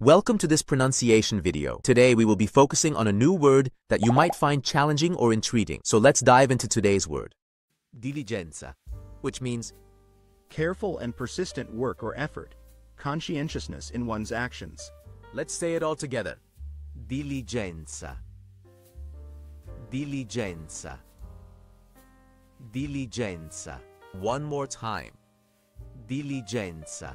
Welcome to this pronunciation video. Today we will be focusing on a new word that you might find challenging or intriguing. So let's dive into today's word. Diligenza, which means Careful and persistent work or effort. Conscientiousness in one's actions. Let's say it all together. Diligenza. Diligenza. Diligenza. One more time. Diligenza.